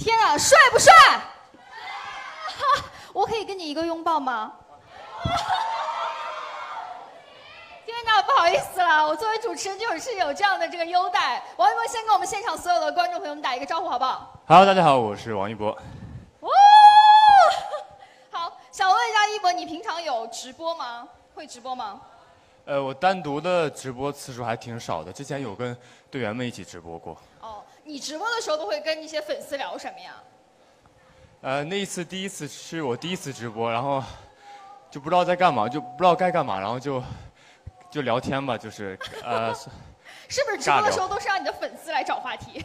天啊，帅不帅？我可以跟你一个拥抱吗？天哪，不好意思了，我作为主持人就是有这样的这个优待。王一博先跟我们现场所有的观众朋友们打一个招呼，好不好？Hello，大家好，我是王一博。哦，好，想问一下一博，你平常有直播吗？会直播吗？呃，我单独的直播次数还挺少的，之前有跟队员们一起直播过。哦，你直播的时候都会跟一些粉丝聊什么呀？呃，那一次第一次是我第一次直播，然后就不知道在干嘛，就不知道该干嘛，然后就就聊天吧，就是呃，是不是直播的时候都是让你的粉丝来找话题？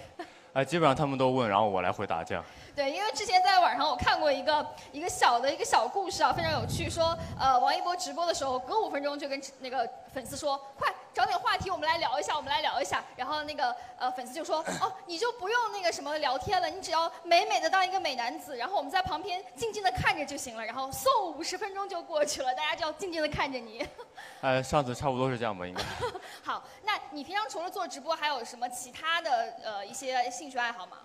呃，基本上他们都问，然后我来回答这样。对，因为之前在网上我看过一个一个小的一个小故事啊，非常有趣。说，呃，王一博直播的时候，隔五分钟就跟那个粉丝说：“快找点话题，我们来聊一下，我们来聊一下。”然后那个呃粉丝就说：“哦，你就不用那个什么聊天了，你只要美美的当一个美男子，然后我们在旁边静静的看着就行了。”然后嗖，五十分钟就过去了，大家就要静静的看着你。呃，上次差不多是这样吧，应该。好，那你平常除了做直播，还有什么其他的呃一些兴趣爱好吗？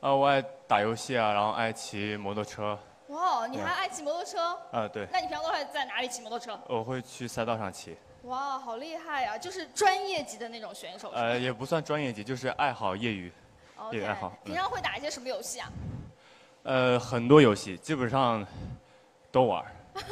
呃，我爱打游戏啊，然后爱骑摩托车。哇，你还爱骑摩托车？啊，对。那你平常都会在哪里骑摩托车？我会去赛道上骑。哇，好厉害呀！就是专业级的那种选手。呃，也不算专业级，就是爱好业余，业余爱好。平常会打一些什么游戏啊？呃，很多游戏，基本上都玩。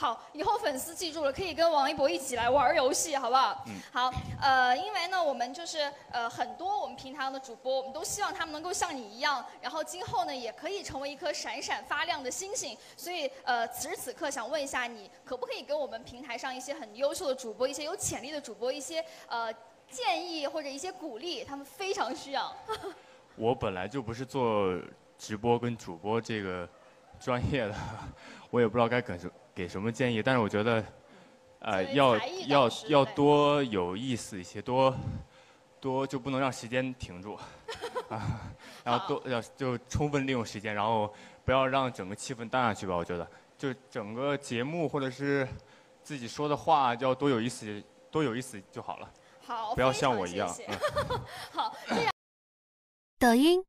好，以后粉丝记住了，可以跟王一博一起来玩游戏，好不好？嗯。好，呃，因为呢，我们就是呃很多我们平台上的主播，我们都希望他们能够像你一样，然后今后呢也可以成为一颗闪闪发亮的星星。所以呃，此时此刻想问一下你，可不可以给我们平台上一些很优秀的主播、一些有潜力的主播一些呃建议或者一些鼓励？他们非常需要。我本来就不是做直播跟主播这个专业的，我也不知道该给什给什么建议，但是我觉得，呃，要要要多有意思一些，多多就不能让时间停住，啊，然后多要就充分利用时间，然后不要让整个气氛淡下去吧。我觉得，就整个节目或者是自己说的话要多有意思，多有意思就好了。好，不要像我一样。好，这样。抖音、